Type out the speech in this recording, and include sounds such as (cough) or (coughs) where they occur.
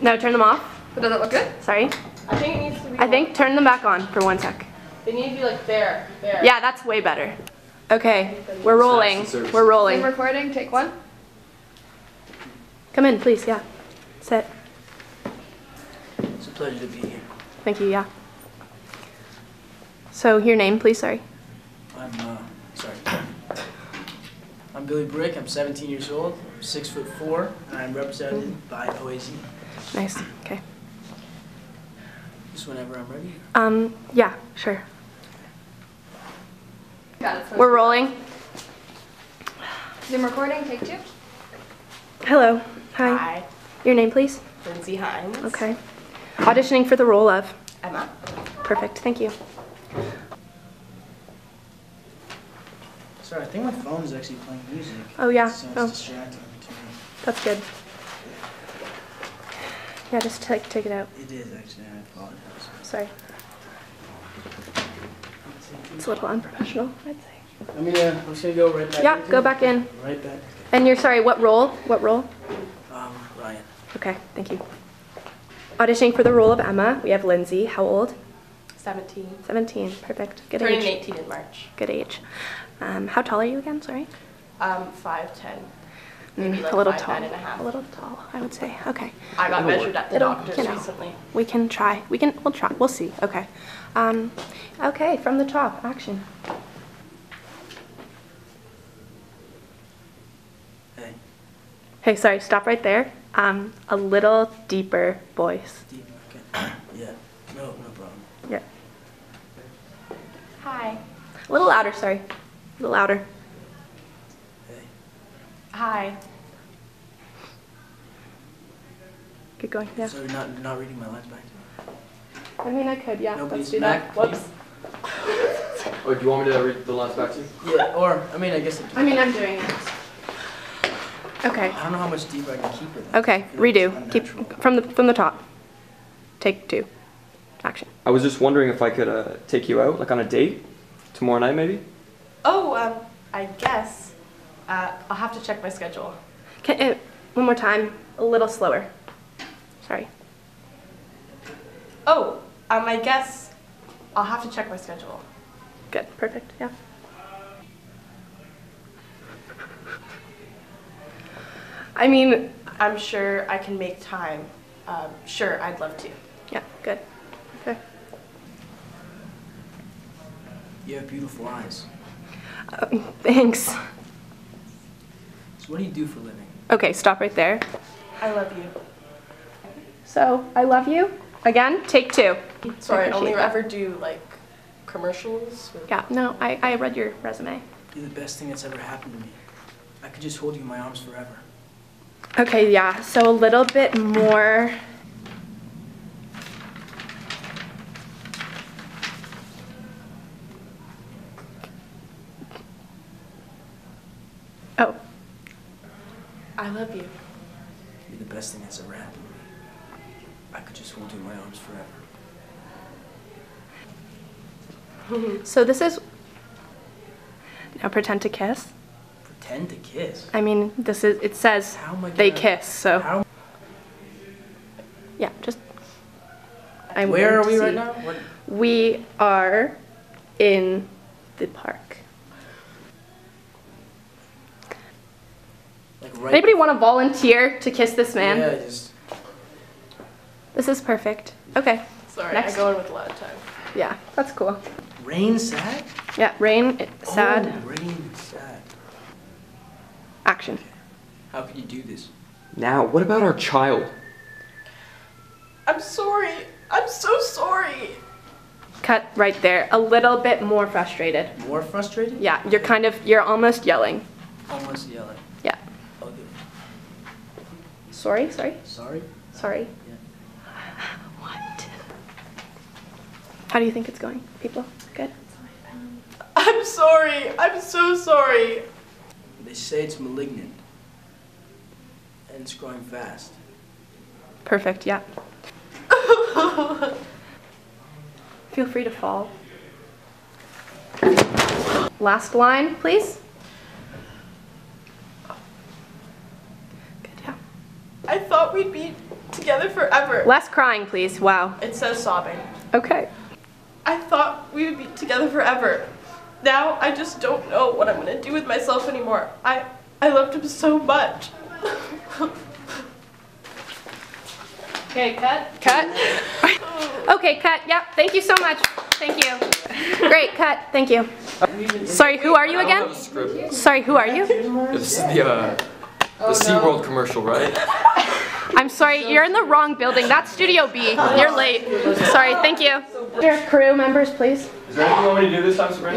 No, turn them off. But does it look good? Sorry. I think it needs to be. I think turn them back on for one sec. they need to be like there, there. Yeah, that's way better. Okay, we're rolling. We're Same rolling. recording. Take one. Come in, please. Yeah. Sit. It's a pleasure to be here. Thank you. Yeah. So your name, please. Sorry. I'm, uh, sorry. I'm Billy Bryk. I'm 17 years old. I'm six foot four, and I'm represented by OAZ. Nice. Okay. Just whenever I'm ready. Um. Yeah. Sure. Got it. We're rolling. Zoom recording. Take two. Hello. Hi. Hi, Your name, please. Lindsey Hines. Okay. Auditioning for the role of. Emma. Perfect. Thank you. Sorry, I think my phone is actually playing music. Oh, yeah. So it's Oh. distracting to me. That's good. Yeah. Just take take it out. It is actually. I apologize. Sorry. It's a little unprofessional, I'd say. I'm gonna. I'm just gonna go right back. Yeah. Go back in. Right back. And you're sorry. What role? What role? Um, Ryan. Okay. Thank you. Auditioning for the role of Emma. We have Lindsey. How old? 17. 17. Perfect. Good Turning age. 18 in March. Good age. Um, how tall are you again? Sorry. Um, 5'10. Maybe Mm, like a little 5'9 tall. and a half. A little tall, I would say. Okay. I got measured at the It'll- doctor's you know. recently. We can try. We can. We'll try. We'll see. Okay. Um, okay. From the top. Action. Hey. Hey, sorry. Stop right there. Um, a little deeper voice. Deep. Okay. (coughs) yeah. No, no problem. Yeah. Hi. A little louder. Sorry. A little louder. Hey. Hi. Keep going. Yeah. So you're not you're not reading my lines back to me. I mean, I could. Yeah. Nobody's Let's do that. back. Can you- Whoops. Oh, do you want me to read the lines back to you? Yeah. Or I mean, I guess. I mean, I'm doing it. Okay. I don't know how much deeper I can keep it. Okay. I feel like it's Redo. Keep from the from the top. Take two. Action. I was just wondering if I could uh, take you out, like on a date, tomorrow night maybe. Oh, um, I guess. Uh, I'll have to check my schedule. Can, uh, one more time. A little slower. Sorry. Oh, um, I guess I'll have to check my schedule. Good. Perfect. Yeah. I mean, I'm sure I can make time. Um, sure, I'd love to. yeah. Good. You have beautiful eyes. Um, thanks. So what do you do for a living? Okay. Stop right there. I love you. So I love you. Again. Take two. Sorry, I only that. ever do like commercials. With Yeah. No. I I read your resume. You're the best thing that's ever happened to me. I could just hold you in my arms forever. Okay, yeah, so a little bit more. I love you. You're the best thing that's ever happened to me. I could just hold you in my arms forever. (laughs) so this is. Now pretend to kiss. Pretend to kiss. I mean, this is. It says How they kiss, so How? yeah, just. I'm Where are to we right now? What? We are in the park. Right. Anybody want to volunteer to kiss this man? Yeah, just. This is perfect. Okay. Sorry, Next. I go in with a lot of time. Yeah, that's cool. Rain sad? Yeah, rain, it- sad, Oh, rain sad. action. How could you do this? Now, what about our child? I'm sorry. I'm so sorry. Cut right there. A little bit more frustrated. More frustrated? Yeah, you're kind of, you're almost yelling. Almost yelling. Yeah. I'll do Sorry, sorry. Sorry? sorry. Yeah. What? How do you think it's going, people? Good? I'm sorry. I'm so sorry. They say it's malignant. And it's growing fast. Perfect, yeah. (laughs) Feel free to fall. Last line, please. Good, yeah. I thought we'd be together forever. Less crying, please. Wow. It says sobbing. Okay. I thought we would be together forever. Now I just don't know what I'm gonna do with myself anymore. I I loved him so much. (laughs) Okay, cut. Cut. (laughs) Okay, cut. Yep. Thank you so much. Thank you. Great. Cut. Thank you. Sorry, who are you I don't have again? a script. Sorry, who are you? This is the uh, the SeaWorld commercial, right? I'm sorry, you're in the wrong building. That's Studio B. You're late. Sorry, thank you. Your crew members, please. Is there anything you want me to do this time, Sabrina?